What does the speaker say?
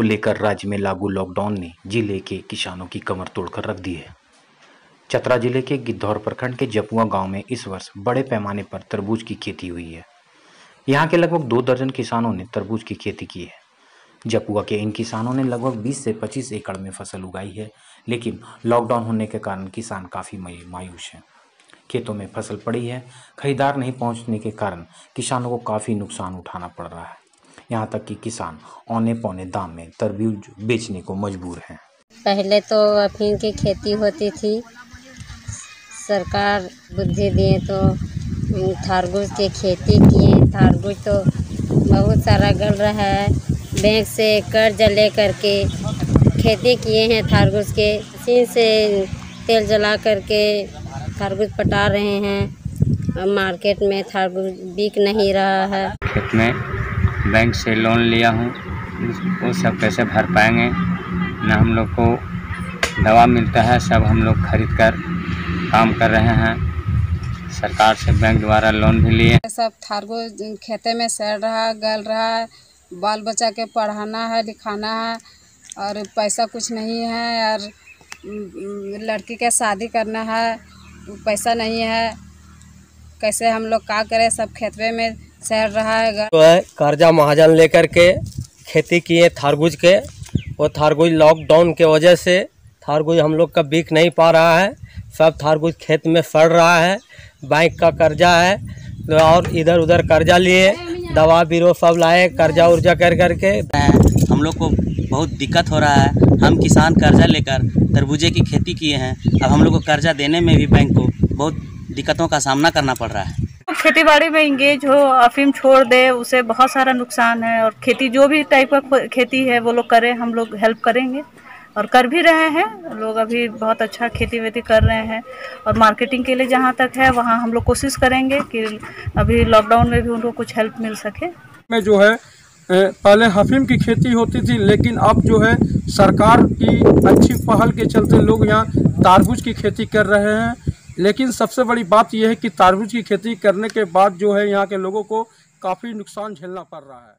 को लेकर राज्य में लागू लॉकडाउन ने ज़िले के किसानों की कमर तोड़कर रख दी है। चतरा ज़िले के गिद्धौर प्रखंड के जपुआ गाँव में इस वर्ष बड़े पैमाने पर तरबूज की खेती हुई है। यहाँ के लगभग दो दर्जन किसानों ने तरबूज की खेती की है। जपुआ के इन किसानों ने लगभग 20 से 25 एकड़ में फ़सल उगाई है, लेकिन लॉकडाउन होने के कारण किसान काफ़ी मायूस हैं। खेतों में फ़सल पड़ी है, खरीदार नहीं पहुँचने के कारण किसानों को काफ़ी नुकसान उठाना पड़ रहा है। यहाँ तक कि किसान औने पौने दाम में तरबूज बेचने को मजबूर हैं। पहले तो अफीम की खेती होती थी। सरकार बुद्धि दिए तो थारगुज की खेती किए। थारगुज तो बहुत सारा गल रहा है। बैंक से कर्ज ले करके खेती किए हैं थारगुज के। मशीन से तेल जला करके थारगुज पटा रहे हैं। मार्केट में थारगुज बिक नहीं रहा है। खेत में बैंक से लोन लिया हूँ। वो सब कैसे भर पाएँगे? न हम लोग को दवा मिलता है, सब हम लोग खरीद कर काम कर रहे हैं। सरकार से बैंक द्वारा लोन भी लिए। सब थारगो, खेते में सड़ रहा, गल रहा है बाल बच्चा के पढ़ाना है, लिखाना है, और पैसा कुछ नहीं है, और लड़की के शादी करना है, पैसा नहीं है। कैसे हम लोग का करें? सब खेतवे में सड़ रहा है तो है कर्जा महाजन लेकर के खेती किए थारगुज के। वो थारगुज लॉकडाउन के वजह से थारगुज हम लोग का बिक नहीं पा रहा है। सब थारगुज खेत में सड़ रहा है। बैंक का कर्जा है। और इधर उधर कर्जा लिए दवा बीरो सब लाए कर्जा उर्जा कर करके। हम लोग को बहुत दिक्कत हो रहा है। हम किसान कर्जा लेकर तरबूजे की खेती किए हैं। अब हम लोग को कर्जा देने में भी बैंक को बहुत दिक्कतों का सामना करना पड़ रहा है। खेती बाड़ी में इंगेज हो अफीम छोड़ दे, उसे बहुत सारा नुकसान है और खेती, जो भी टाइप का खेती है, वो लोग करें, हम लोग हेल्प करेंगे। और कर भी रहे हैं, लोग अभी बहुत अच्छा खेती वेती कर रहे हैं। और मार्केटिंग के लिए जहाँ तक है, वहाँ हम लोग कोशिश करेंगे कि अभी लॉकडाउन में भी उनको कुछ हेल्प मिल सके। में जो है पहले हफीम की खेती होती थी, लेकिन अब जो है, सरकार की अच्छी पहल के चलते लोग यहाँ तारबूज की खेती कर रहे हैं। लेकिन सबसे बड़ी बात यह है कि तारबूज की खेती करने के बाद जो है यहाँ के लोगों को काफ़ी नुकसान झेलना पड़ रहा है।